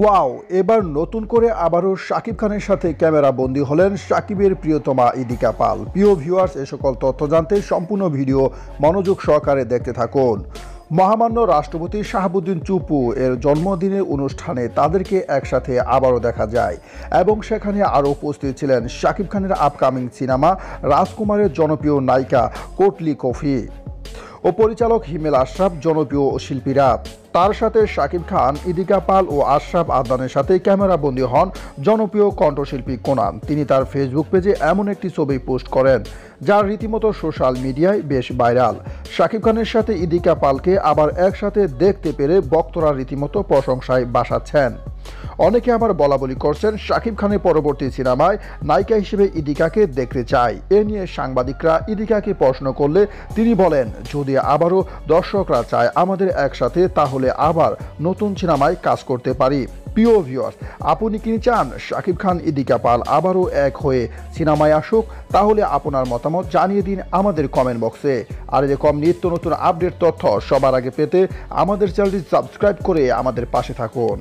Wow, এবার নতুন করে আবারও শাকিব খানের সাথে ক্যামেরা বন্দী হলেন শাকিবের প্রিয়তমা ইদিকা পাল। প্রিয় ভিউয়ার্স এ সকল তথ্য জানতে সম্পূর্ণ ভিডিও মনোযোগ সহকারে দেখতে থাকুন। মহামান্য রাষ্ট্রপতি শাহাবুদ্দিন চুপু এর জন্মদিনের অনুষ্ঠানে তাদেরকে একসাথে আবারও দেখা যায় এবং সেখানে আরও উপস্থিত ছিলেন শাকিব খানের আপকামিং সিনেমা রাজকুমারের জনপ্রিয় নায়িকা কোটলি কফি। ও পরিচালক হিমেল আশরাফ, জনপ্রিয় শিল্পীরা। তার সাথে শাকিব খান, ইদিকা পাল ও আশরাফ আদনানের সাথে ক্যামেরাবন্দী হন জনপ্রিয় কণ্ঠশিল্পী কোনান। তিনি তার ফেসবুক পেজে এমন একটি ছবি পোস্ট করেন যার রীতিমতো সোশ্যাল মিডিয়ায় বেশ ভাইরাল। শাকিব খানের সাথে ইদিকা পালকে আবার একসাথে দেখতে পেরে বক্তরা রীতিমতো প্রশংসায় বাসাচ্ছেন। অনেকে আবার বলা বলি করছেন শাকিব খানের পরবর্তী সিনেমায় নায়িকা হিসেবে ইদিকাকে দেখতে চাই। এ নিয়ে সাংবাদিকরা ইদিকাকে প্রশ্ন করলে তিনি বলেন, যদি আবারও দর্শকরা চায় আমাদের একসাথে, তাহলে আবার নতুন সিনেমায় কাজ করতে পারি। প্রিয় ভিউয়ার্স আপনি কি চান শাকিব খান, ইদিকা পাল আবারও এক হয়ে সিনেমায় আসুক? তাহলে আপনার মতামত জানিয়ে দিন আমাদের কমেন্ট বক্সে আর এরকম নিত্য নতুন আপডেট তথ্য সবার আগে পেতে আমাদের চ্যানেলটি সাবস্ক্রাইব করে আমাদের পাশে থাকুন।